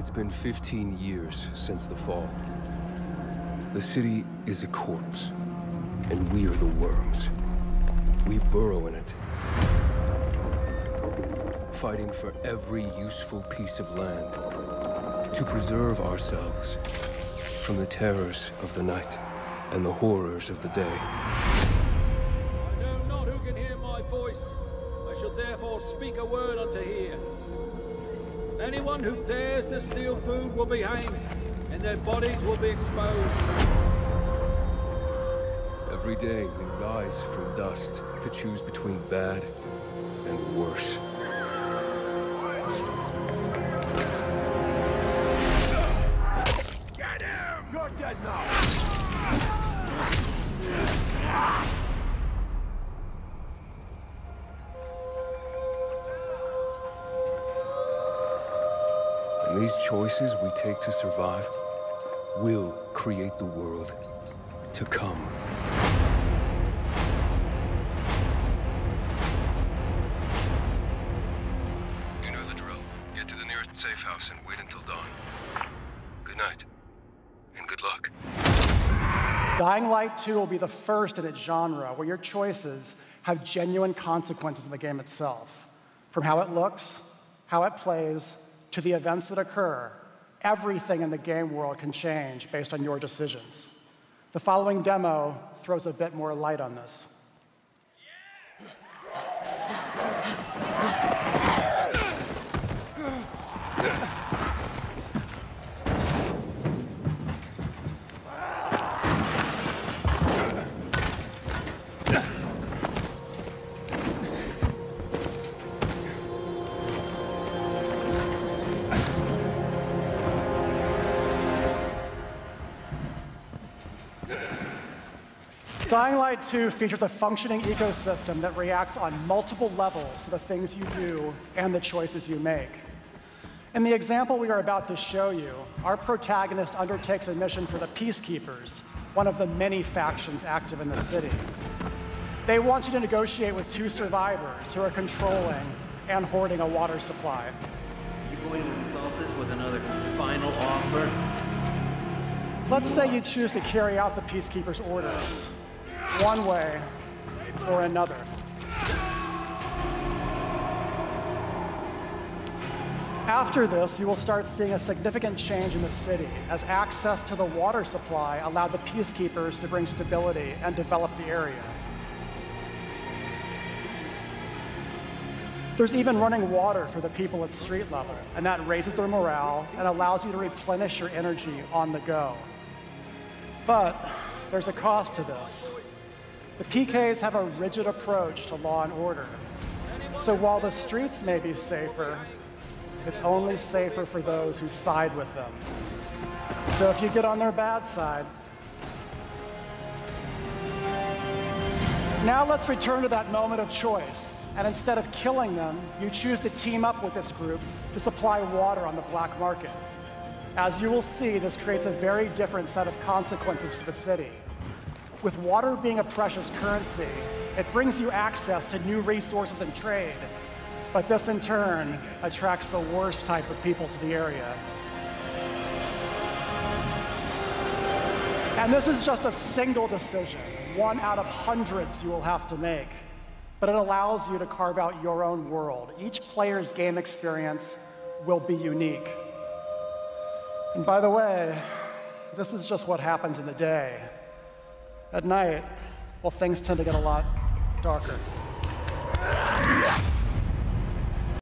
It's been 15 years since the fall. The city is a corpse, and we are the worms. We burrow in it, fighting for every useful piece of land to preserve ourselves from the terrors of the night and the horrors of the day. I know not who can hear my voice. I shall therefore speak a word unto here. Anyone who dares to steal food will be hanged, and their bodies will be exposed. Every day we rise from dust to choose between bad and worse. Get him! You're dead now! And these choices we take to survive will create the world to come. You know the drill. Get to the nearest safe house and wait until dawn. Good night. And good luck. Dying Light 2 will be the first in its genre where your choices have genuine consequences in the game itself. From how it looks, how it plays, to the events that occur, everything in the game world can change based on your decisions. The following demo throws a bit more light on this. Dying Light 2 features a functioning ecosystem that reacts on multiple levels to the things you do and the choices you make. In the example we are about to show you, our protagonist undertakes a mission for the Peacekeepers, one of the many factions active in the city. They want you to negotiate with two survivors who are controlling and hoarding a water supply. You going to insult us with another final offer? Let's say you choose to carry out the Peacekeepers' orders, one way or another. After this, you will start seeing a significant change in the city as access to the water supply allowed the peacekeepers to bring stability and develop the area. There's even running water for the people at street level, and that raises their morale and allows you to replenish your energy on the go. But there's a cost to this. The PKs have a rigid approach to law and order. So while the streets may be safer, it's only safer for those who side with them. So if you get on their bad side, now let's return to that moment of choice. And instead of killing them, you choose to team up with this group to supply water on the black market. As you will see, this creates a very different set of consequences for the city. With water being a precious currency, it brings you access to new resources and trade. But this, in turn, attracts the worst type of people to the area. And this is just a single decision, one out of hundreds you will have to make. But it allows you to carve out your own world. Each player's game experience will be unique. And by the way, this is just what happens in the day. At night, well, things tend to get a lot darker.